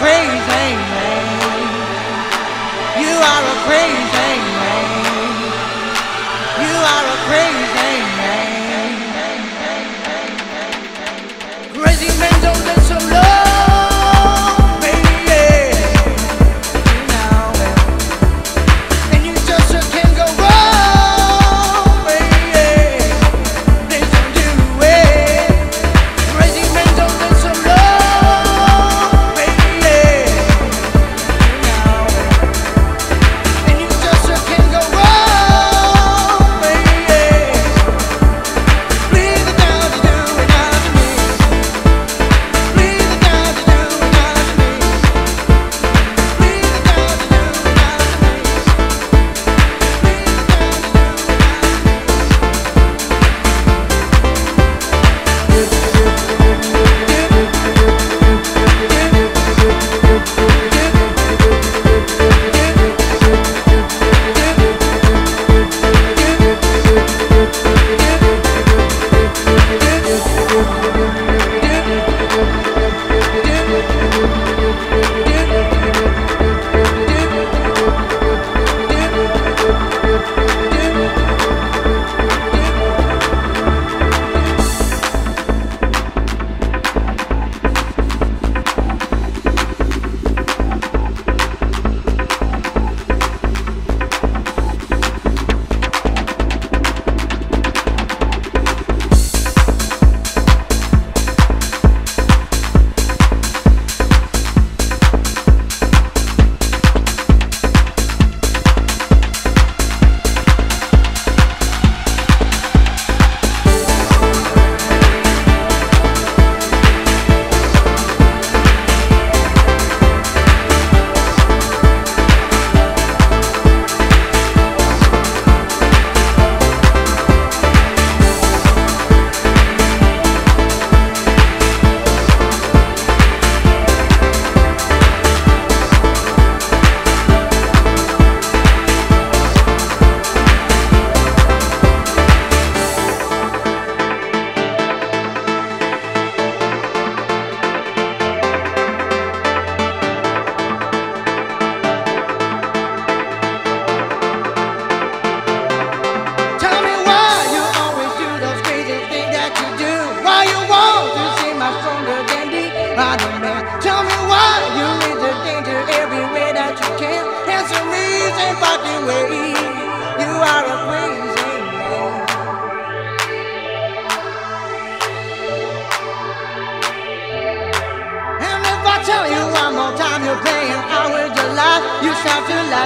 crazy man. You are a crazy man. You are a crazy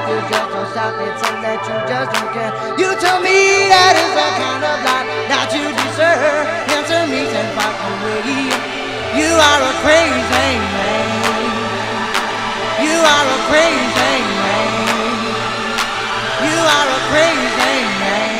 you just don't stop me, tell that you just don't care. You tell me that is the kind of life that you deserve. Answer me and fuck away. You are a crazy man. You are a crazy man. You are a crazy man.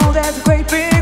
Love